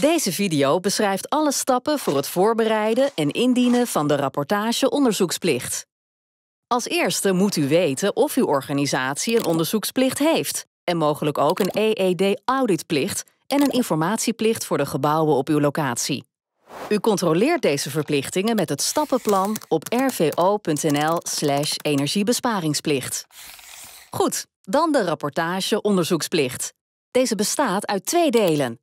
Deze video beschrijft alle stappen voor het voorbereiden en indienen van de rapportage onderzoeksplicht. Als eerste moet u weten of uw organisatie een onderzoeksplicht heeft en mogelijk ook een EED-auditplicht en een informatieplicht voor de gebouwen op uw locatie. U controleert deze verplichtingen met het stappenplan op rvo.nl/slash energiebesparingsplicht. Goed, dan de rapportage onderzoeksplicht. Deze bestaat uit twee delen.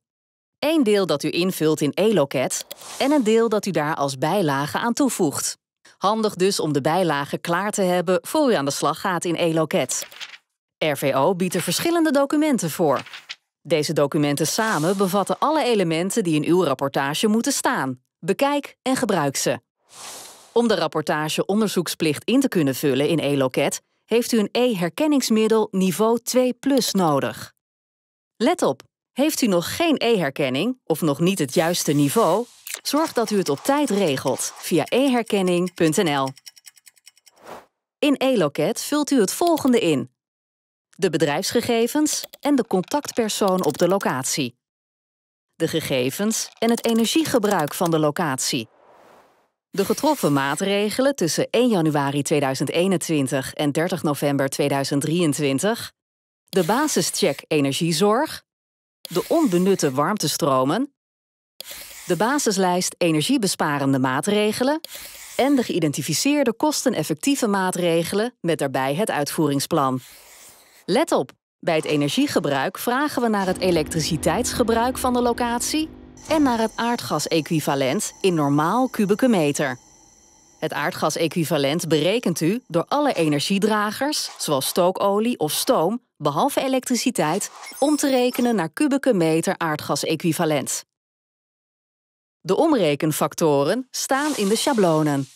Eén deel dat u invult in eLoket en een deel dat u daar als bijlage aan toevoegt. Handig dus om de bijlage klaar te hebben voor u aan de slag gaat in eLoket. RVO biedt er verschillende documenten voor. Deze documenten samen bevatten alle elementen die in uw rapportage moeten staan. Bekijk en gebruik ze. Om de rapportage onderzoeksplicht in te kunnen vullen in eLoket heeft u een e-herkenningsmiddel niveau 2 plus nodig. Let op, heeft u nog geen e-herkenning of nog niet het juiste niveau? Zorg dat u het op tijd regelt via eherkenning.nl. In eLoket vult u het volgende in. De bedrijfsgegevens en de contactpersoon op de locatie. De gegevens en het energiegebruik van de locatie. De getroffen maatregelen tussen 1 januari 2021 en 30 november 2023. De basischeck energiezorg. De onbenutte warmtestromen. De basislijst energiebesparende maatregelen. En de geïdentificeerde kosteneffectieve maatregelen met daarbij het uitvoeringsplan. Let op, bij het energiegebruik vragen we naar het elektriciteitsgebruik van de locatie en naar het aardgasequivalent in normaal kubieke meter. Het aardgasequivalent berekent u door alle energiedragers, zoals stookolie of stoom, behalve elektriciteit, om te rekenen naar kubieke meter aardgasequivalent. De omrekenfactoren staan in de schablonen.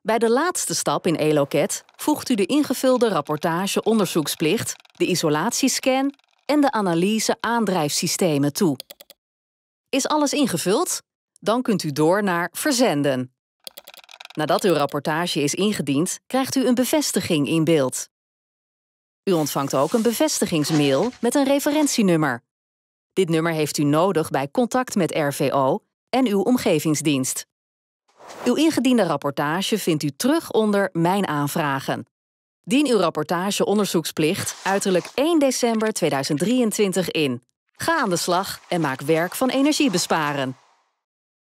Bij de laatste stap in eLoket voegt u de ingevulde rapportage onderzoeksplicht, de isolatiescan en de analyse aandrijfsystemen toe. Is alles ingevuld? Dan kunt u door naar Verzenden. Nadat uw rapportage is ingediend, krijgt u een bevestiging in beeld. U ontvangt ook een bevestigingsmail met een referentienummer. Dit nummer heeft u nodig bij contact met RVO en uw omgevingsdienst. Uw ingediende rapportage vindt u terug onder Mijn aanvragen. Dien uw rapportage onderzoeksplicht uiterlijk 1 december 2023 in. Ga aan de slag en maak werk van energie besparen.